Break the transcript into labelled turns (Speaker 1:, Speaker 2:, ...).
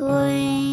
Speaker 1: 对。